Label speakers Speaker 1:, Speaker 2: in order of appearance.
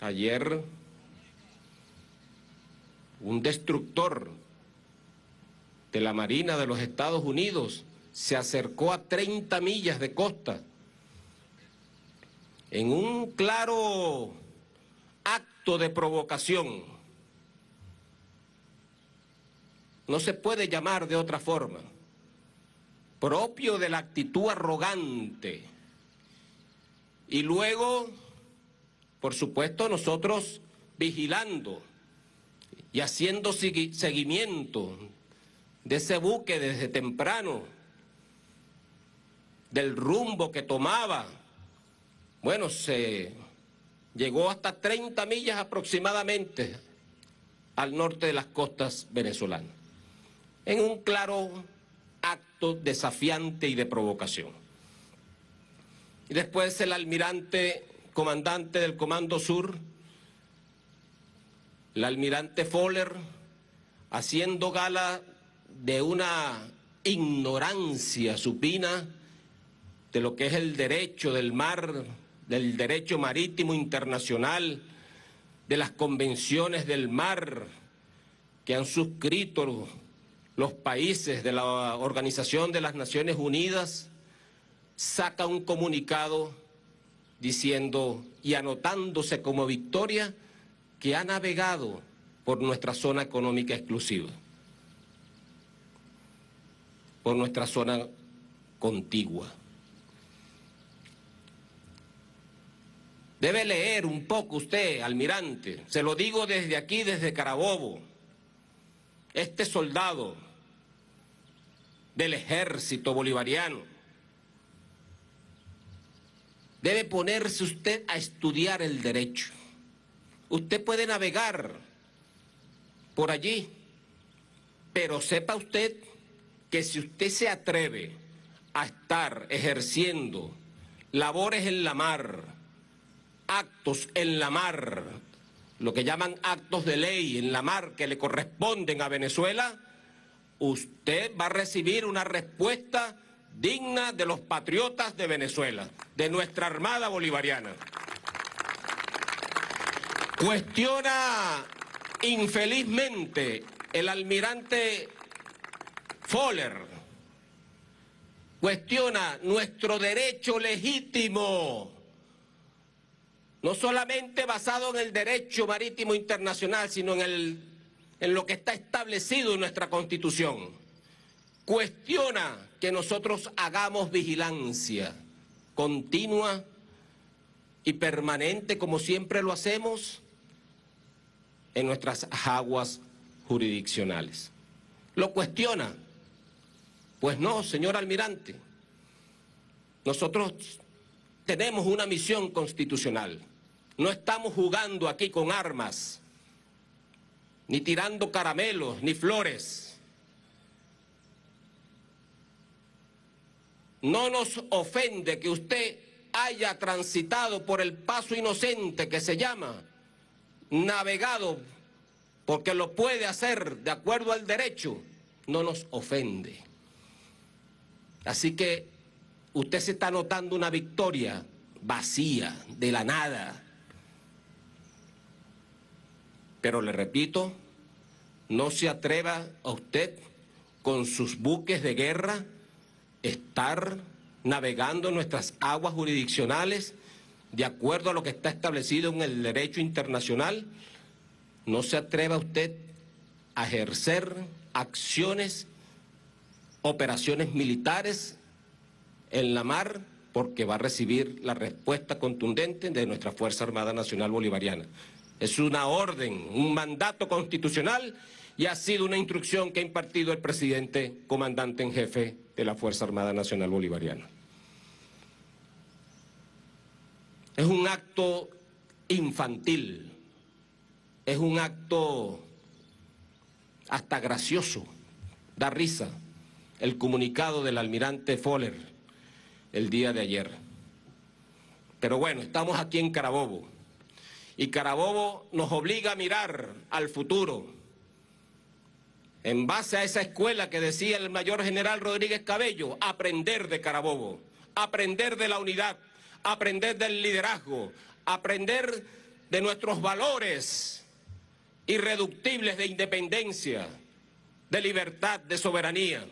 Speaker 1: Ayer un destructor de la Marina de los Estados Unidos se acercó a 30 millas de costa en un claro acto de provocación. No se puede llamar de otra forma, propio de la actitud arrogante. Y luego, por supuesto, nosotros vigilando y haciendo seguimiento de ese buque desde temprano, del rumbo que tomaba. Bueno, se llegó hasta 30 millas aproximadamente al norte de las costas venezolanas, en un claro acto desafiante y de provocación. Y después el almirante comandante del Comando Sur, el almirante Foller, haciendo gala de una ignorancia supina de lo que es el derecho del mar, del derecho marítimo internacional, de las convenciones del mar que han suscrito los países de la Organización de las Naciones Unidas, saca un comunicado diciendo y anotándose como victoria que ha navegado por nuestra zona económica exclusiva, por nuestra zona contigua. Debe leer un poco usted, almirante, se lo digo desde aquí, desde Carabobo. Este soldado del ejército bolivariano debe ponerse usted a estudiar el derecho. Usted puede navegar por allí, pero sepa usted que si usted se atreve a estar ejerciendo labores en la mar, actos en la mar, lo que llaman actos de ley en la mar que le corresponden a Venezuela, usted va a recibir una respuesta digna de los patriotas de Venezuela, de nuestra Armada Bolivariana. Cuestiona infelizmente el almirante Foller, cuestiona nuestro derecho legítimo no solamente basado en el derecho marítimo internacional, sino en, el, en lo que está establecido en nuestra Constitución. Cuestiona que nosotros hagamos vigilancia continua y permanente, como siempre lo hacemos, en nuestras aguas jurisdiccionales. ¿Lo cuestiona? Pues no, señor almirante. Nosotros tenemos una misión constitucional. No estamos jugando aquí con armas, ni tirando caramelos, ni flores. No nos ofende que usted haya transitado por el paso inocente que se llama navegado, porque lo puede hacer de acuerdo al derecho, no nos ofende. Así que usted se está notando una victoria vacía, de la nada. Pero le repito, no se atreva a usted con sus buques de guerra estar navegando nuestras aguas jurisdiccionales de acuerdo a lo que está establecido en el derecho internacional. No se atreva usted a ejercer acciones, operaciones militares en la mar porque va a recibir la respuesta contundente de nuestra Fuerza Armada Nacional Bolivariana. Es una orden, un mandato constitucional y ha sido una instrucción que ha impartido el presidente comandante en jefe de la Fuerza Armada Nacional Bolivariana. Es un acto infantil, es un acto hasta gracioso, da risa el comunicado del almirante Foller el día de ayer. Pero bueno, estamos aquí en Carabobo y Carabobo nos obliga a mirar al futuro. En base a esa escuela que decía el mayor general Rodríguez Cabello, aprender de Carabobo, aprender de la unidad, aprender del liderazgo, aprender de nuestros valores irreductibles de independencia, de libertad, de soberanía.